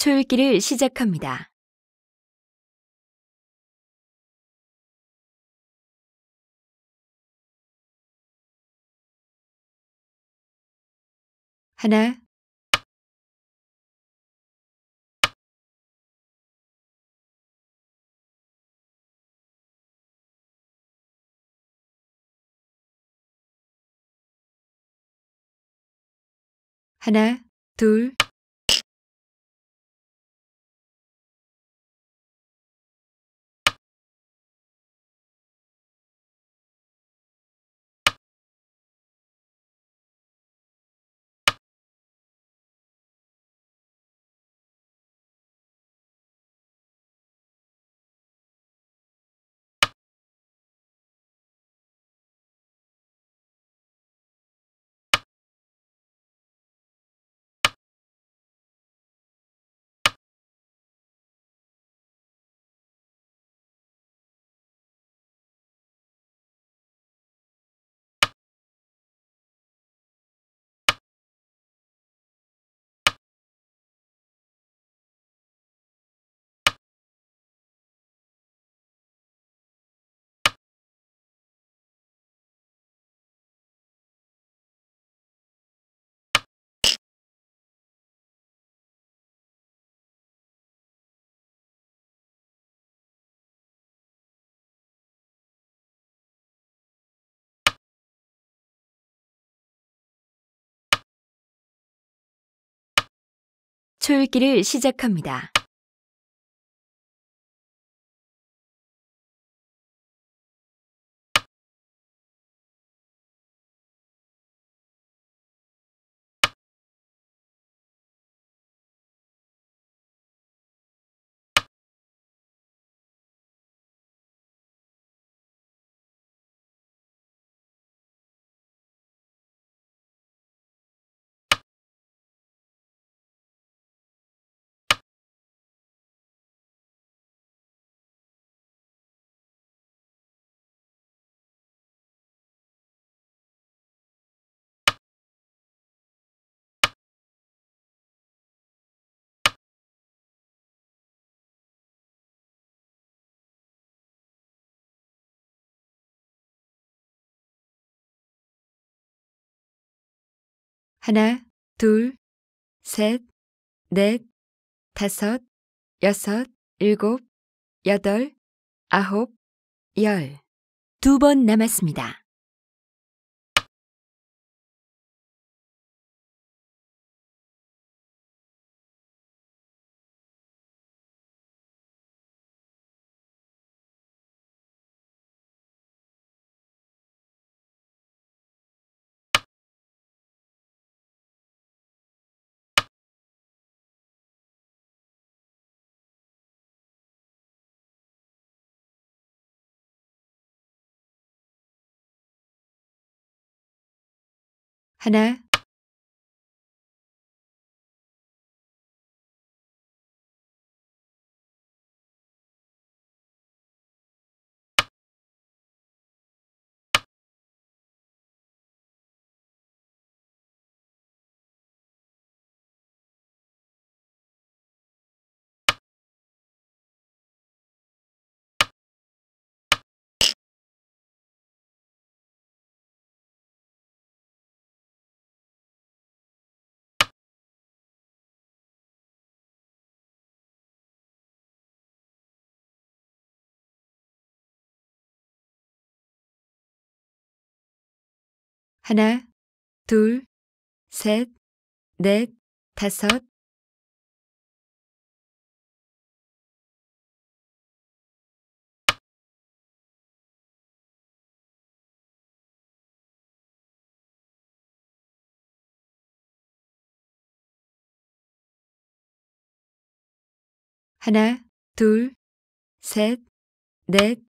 초읽기를 시작합니다. 하나, 하나, 둘, 초읽기를 시작합니다. 하나, 둘, 셋, 넷, 다섯, 여섯, 일곱, 여덟, 아홉, 열. 두 번 남았습니다. 하 하나, 둘, 셋, 넷, 다섯, 하나, 둘, 셋, 넷,